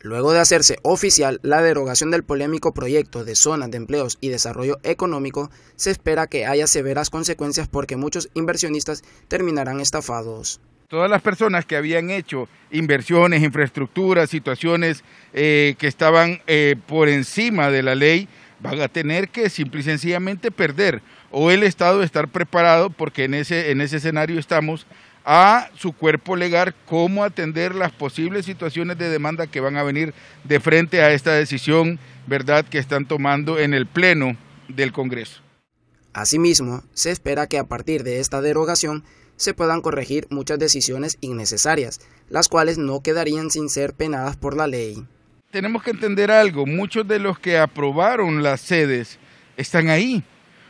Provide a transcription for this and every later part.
Luego de hacerse oficial la derogación del polémico proyecto de zonas de empleos y desarrollo económico, se espera que haya severas consecuencias porque muchos inversionistas terminarán estafados. Todas las personas que habían hecho inversiones, infraestructuras, situaciones eh, que estaban eh, por encima de la ley, van a tener que simple y sencillamente perder o el Estado estar preparado, porque en ese, en ese escenario estamos, a su cuerpo legal cómo atender las posibles situaciones de demanda que van a venir de frente a esta decisión, ¿verdad?, que están tomando en el Pleno del Congreso. Asimismo, se espera que a partir de esta derogación se puedan corregir muchas decisiones innecesarias, las cuales no quedarían sin ser penadas por la ley. Tenemos que entender algo, muchos de los que aprobaron las sedes están ahí,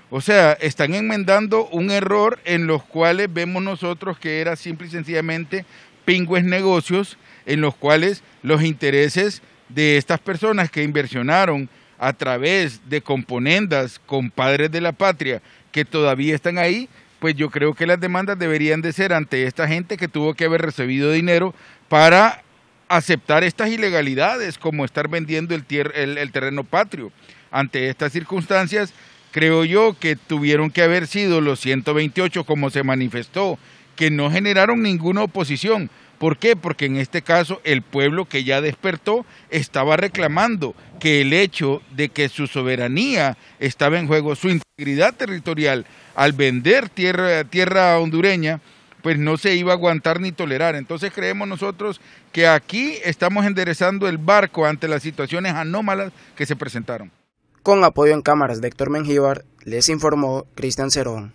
o sea, están enmendando un error en los cuales vemos nosotros que era simple y sencillamente pingües negocios en los cuales los intereses de estas personas que inversionaron a través de componendas con padres de la patria que todavía están ahí, pues yo creo que las demandas deberían de ser ante esta gente que tuvo que haber recibido dinero para aceptar estas ilegalidades como estar vendiendo el, el, el terreno patrio. Ante estas circunstancias, creo yo que tuvieron que haber sido los 128 como se manifestó, que no generaron ninguna oposición. ¿Por qué? Porque en este caso el pueblo que ya despertó estaba reclamando que el hecho de que su soberanía estaba en juego, su integridad territorial, al vender tierra, tierra hondureña, pues no se iba a aguantar ni tolerar. Entonces creemos nosotros que aquí estamos enderezando el barco ante las situaciones anómalas que se presentaron. Con apoyo en cámaras de Héctor Mengíbar, les informó Cristian Cerón.